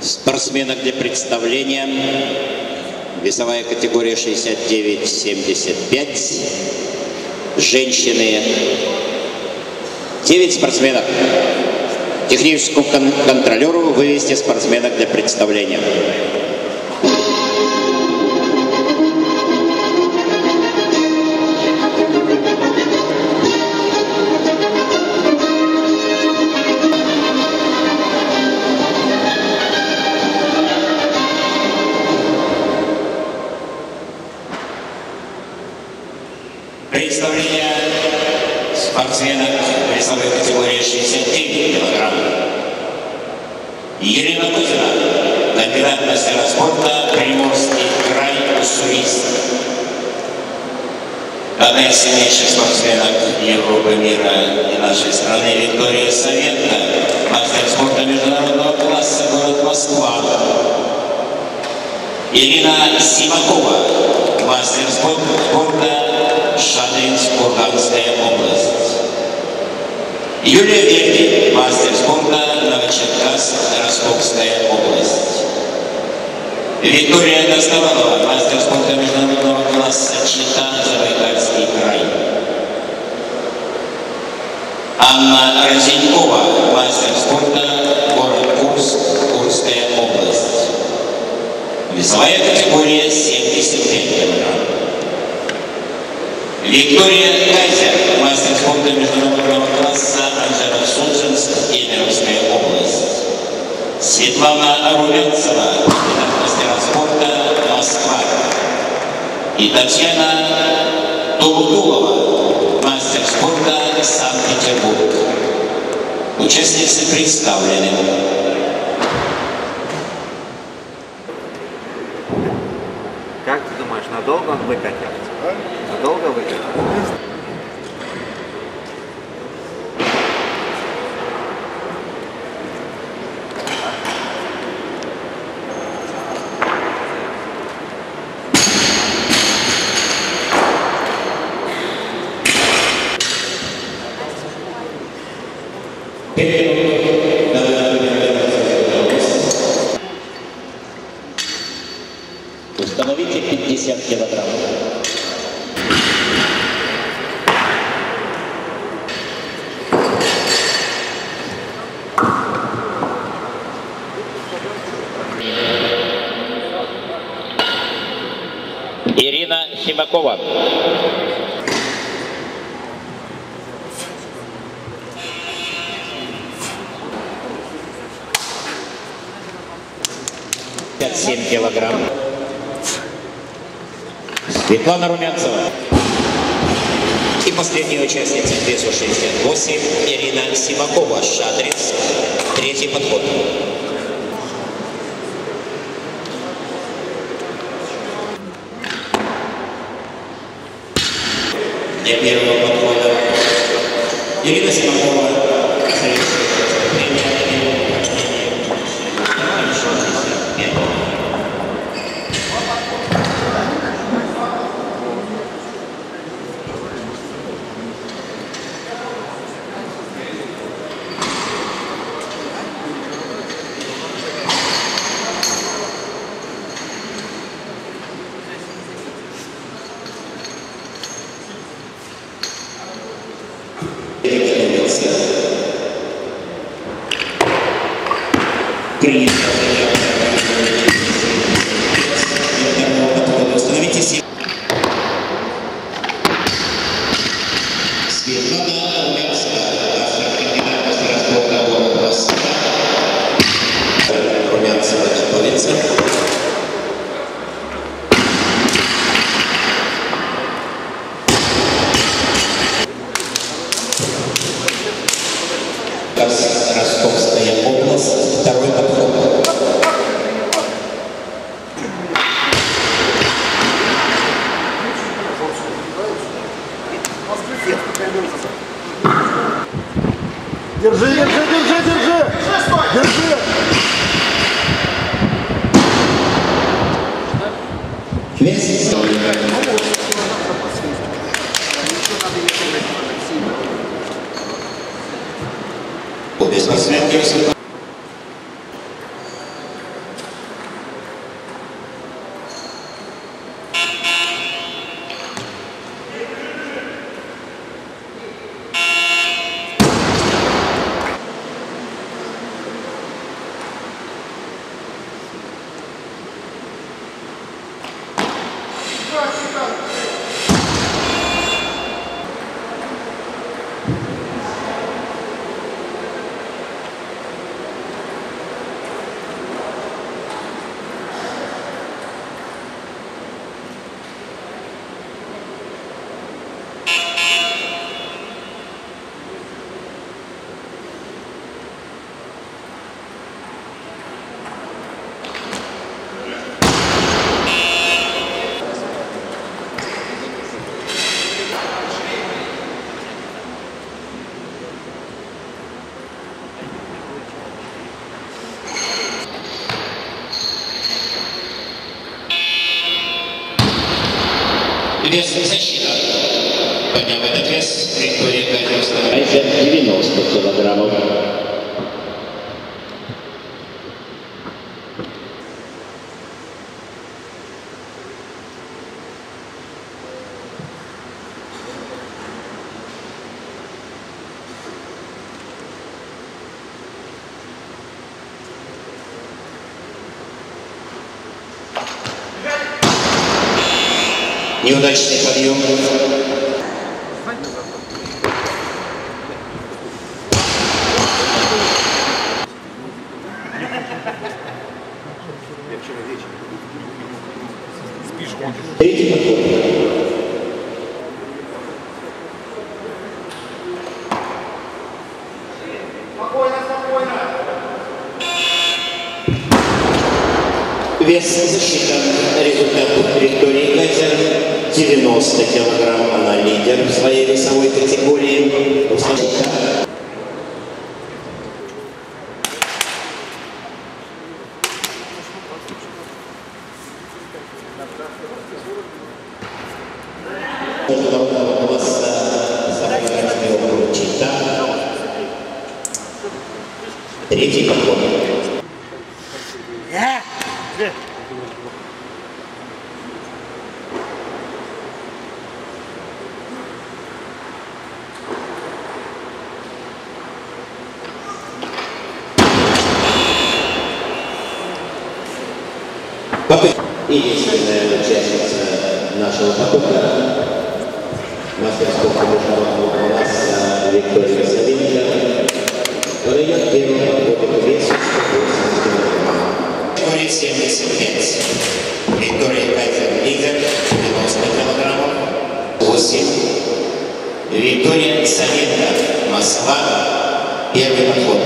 Спортсменок для представления. Весовая категория 69-75. Женщины. 9 спортсменок. Техническому кон контролеру вывести спортсменок для представления. Спортсменок весовой категории 69 килограмм. Елена Кузина, кандидат мастера спорта, Приморский край, уссурийск. Одна из сильнейших спортсменок Европы, мира и нашей страны Виктория Савенко, мастер спорта международного класса, город Москва. Ирина Симакова, мастер спорта Шадринск, Курганская область. Юлия Верди, мастер спорта Новочеркасск, Ростовская область. Виктория Доставалова, мастер спорта международного класса Чита, Забайкальский край. Анна Розенькова, мастер спорта, город Курск, Курская область. Весовая категория 75 килограмм. Виктория Кайзер, мастер спорта международного класса Анжела Суджинск, Кемеровская область. Светлана Румянцева, мастера спорта Москва. И Татьяна Тулутулова, мастер спорта Санкт-Петербург. Участницы представлены. Симакова. Пять семь килограмм. Светлана Румянцева. И последняя участница весу 68 Ирина Симакова, Шадринск. Третий подход. Для первого подхода Ирина Симакова. Премия Thank you. Неудачный подъем. Третій подход. Вес защита. Результат Виктории Катер 90 килограмм. Она лидер в своей весовой категории. Установка. Международного класса Западного округа Чита. Третий подход. Попыт- Единственная участница нашего потока, мастер спорта международного класса Виктория Савенко, подает первым подходом к весу 180 килограмм. Категория 75. Виктория Катер лидер 90 килограммов. 8. Виктория Савенко, Москва, первый подход.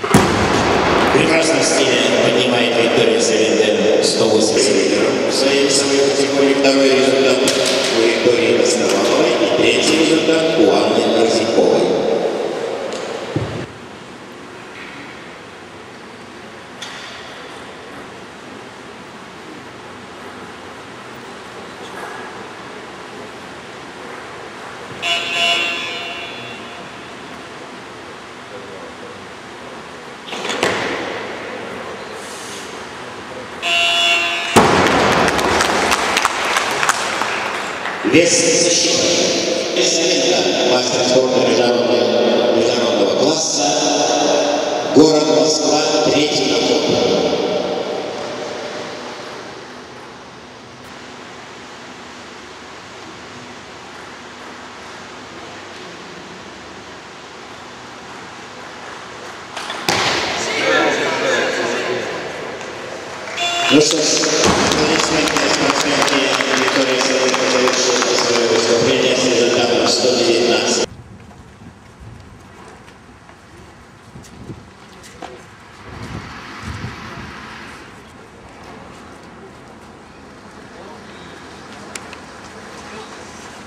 В прекрасном стиле поднимает Виктория Савенко 180 литров. В своей весовой категории второй результат у Виктории Основаловой и третий результат у Анны Розиковой. Вес защиты. Вес Савенко, мастер спорта международного, международного класса. Город Москва, третий подход. Ну что ж, результатом 119.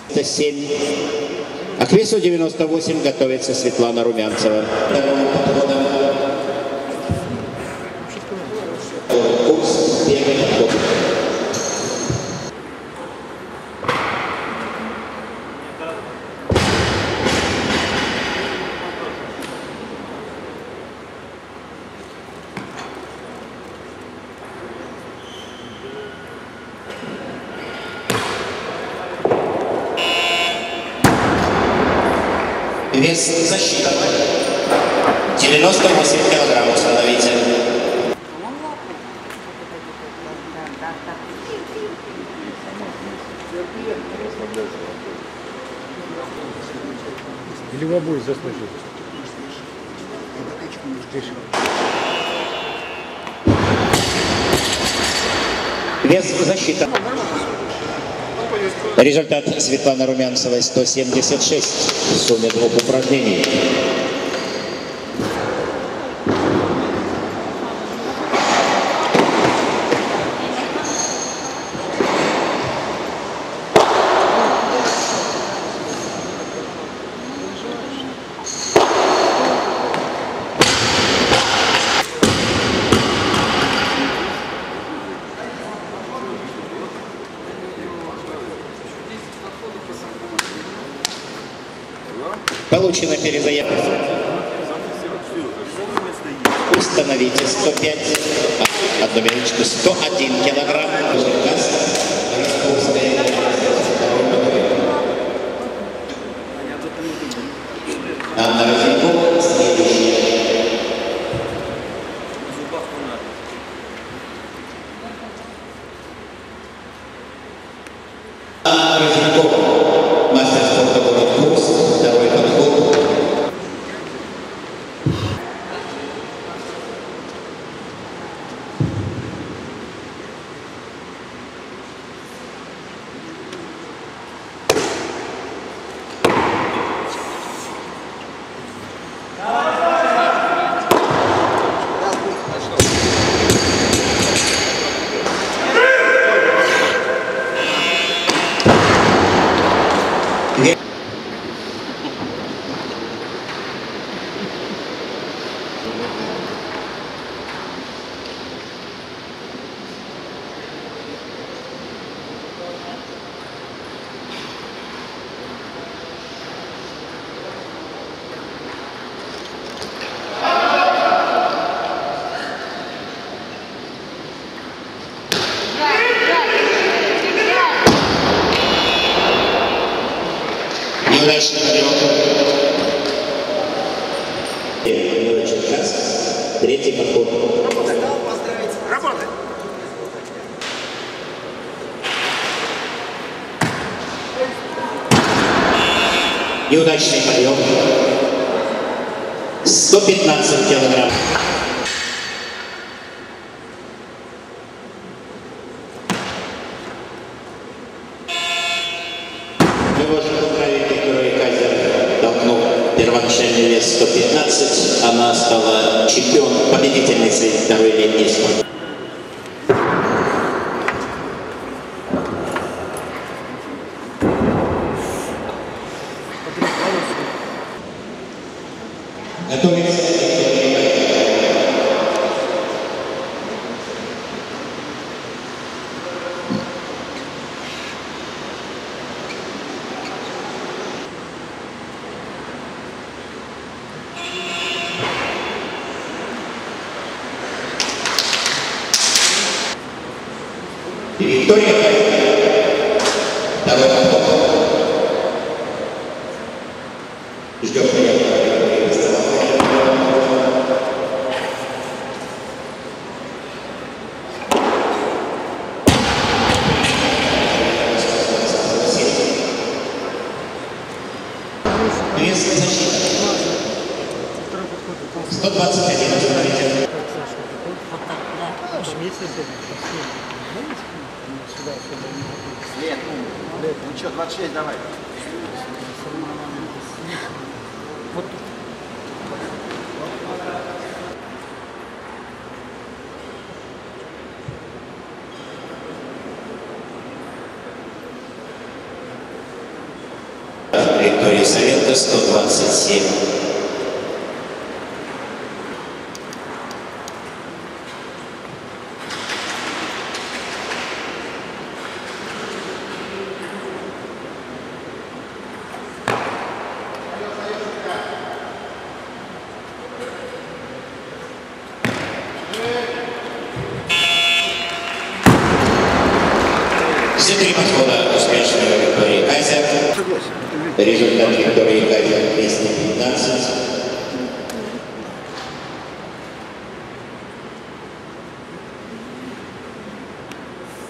Это 7. А к весу 98 готовится Светлана Румянцева. Вторым подходом Курс первый подход. Вес засчитан. 98 килограмм установите. Или в обоих заслышали? Вес засчитан. Результат Светланы Румянцевой 176 в сумме двух упражнений. Получена перезаявка. Установите 105. Одну минуточку. 101 килограмм. Анна Розенкова. Следующая. Анна Розенкова. Мастер спорта город Курс. Второй подход. Прием. Юра Черкас. Третий подход. Работай. Неудачный подъем. 115 килограмм. Мы можем поздравить Викторию Казер, толкнув первоначальный вес 115. Она стала чемпион, победительницей второй летней спорт. Готовится Виктория Казер. Виктория Казер. Второй подход. Ждем приема. Вес защита. 121 установите. След. Ну что, 26 давай. Виктория Савенко, 127. Все три подхода успешные у Виктории Кайзер. Результат Виктории Кайзер 215.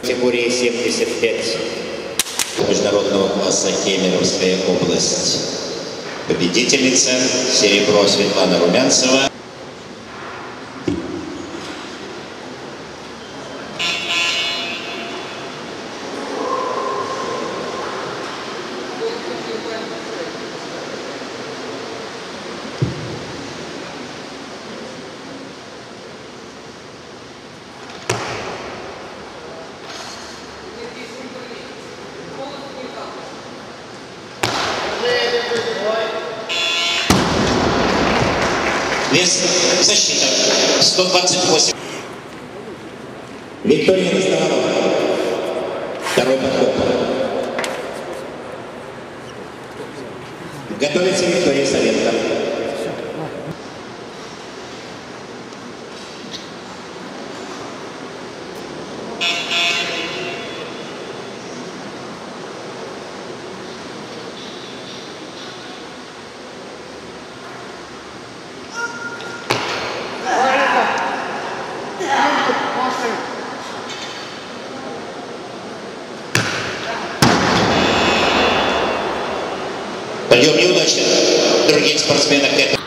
Категории 75 международного класса Кемеровская область. Победительница серебро Светлана Румянцева. Вес защита 128. Виктория Доставалова. Второй подход. Готовится Виктория Савенко. Подъем неудачный. Других спортсменов это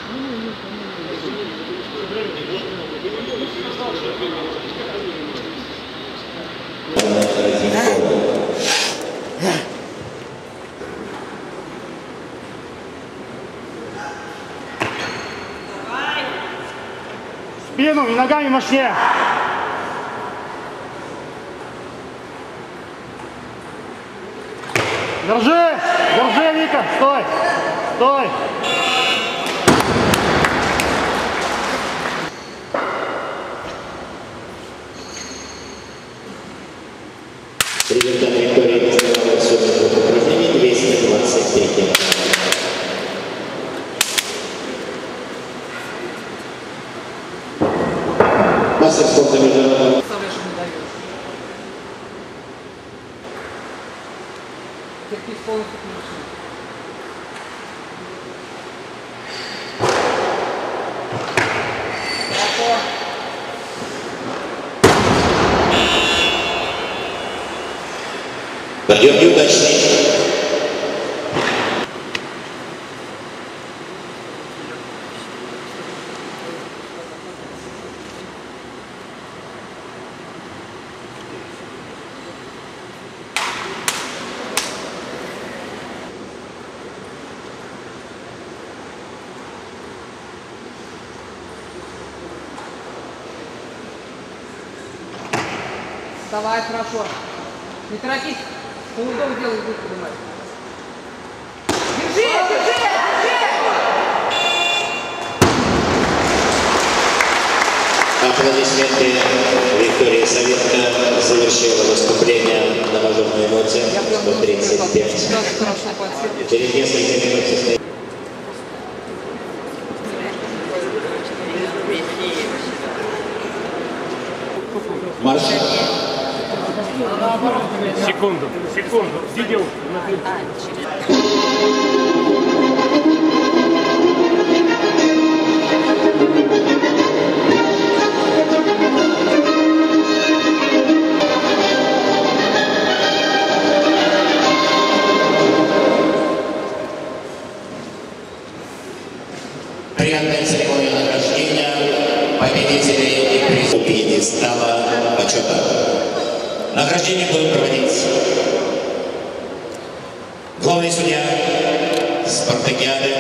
Спину и ногами мощнее. Держи! Держи, Вика! Стой! Стой! результат Виктории Костелова в сумме упражнений 223 килограмма. Мастер спорта международного Представляешь, не даешь. Терпись полностью включен. Хорошо. Подъем неудачный. Давай, хорошо. Не торопись. Полудок делай, будет поднимать. Держи, держи, держи! Аплодисменты Виктории Савенко завершила выступление на мажорной ноте Я прям 135. Сразу хорошо подсветил. Через несколько минут состоится марш. Секунду, секунду. Видео. Приятная церемония награждения победителей и призов пьедестала почета. Награждение будет проводиться. Главный судья спартакиады,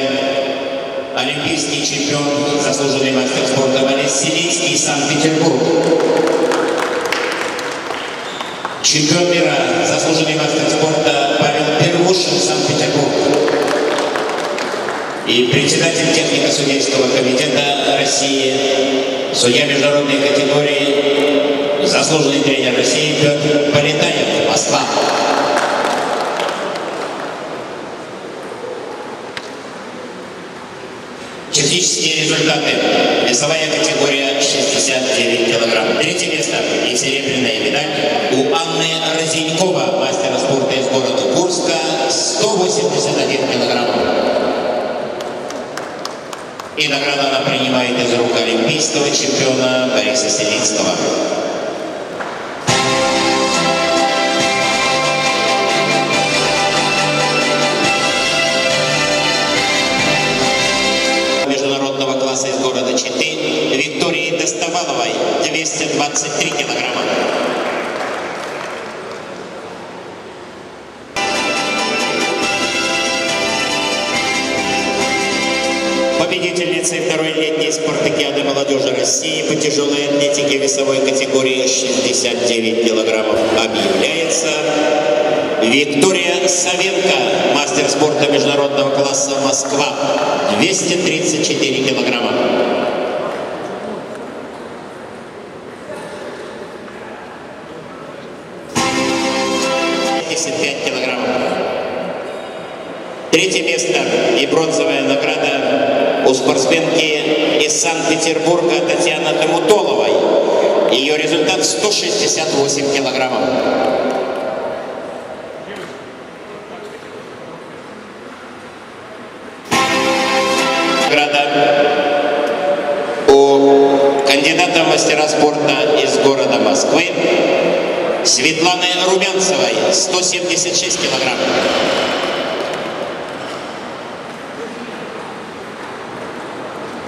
олимпийский чемпион, заслуженный мастер спорта Борис Силицкий, Санкт-Петербург. Чемпион мира, заслуженный мастер спорта Павел Первушин, Санкт-Петербург. И председатель технико-судейского комитета России, судья международной категории, заслуженный тренер России Петр Полетаев, Москва. Технические результаты. Весовая категория 69 килограмм. Третье место и серебряная медаль у Анны Розенькова, мастера спорта из города Курска, 181 килограмм. И награду она принимает из рук олимпийского чемпиона Бориса Селицкого. Победительницей второй летней спартакиады молодежи России по тяжелой атлетике весовой категории 69 килограммов объявляется Виктория Савенко, мастер спорта международного класса Москва, 234 килограмма. Пять килограммов. Третье место и бронзовая спортсменки из Санкт-Петербурга Татьяны Тамутоловой. Ее результат 168 килограммов. У кандидата в мастера спорта из города Москвы Светланы Румянцевой 176 килограмм.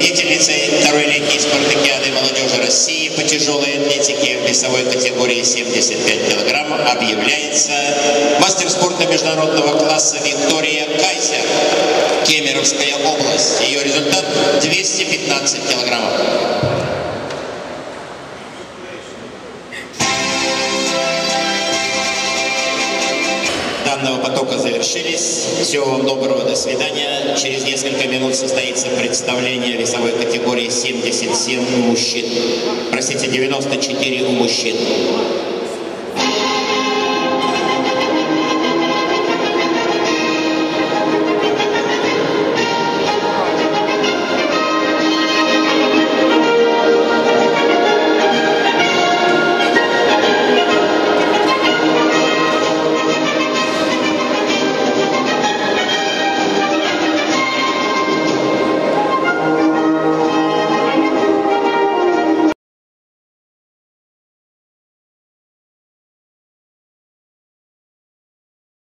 Победительницей второй линии спартакиады молодежи России по тяжелой атлетике в весовой категории 75 килограмм объявляется мастер спорта международного класса Виктория Кайзер, Кемеровская область. Ее результат 215 килограммов. Всего вам доброго, до свидания. Через несколько минут состоится представление весовой категории 77 у мужчин. Простите, 94 у мужчин.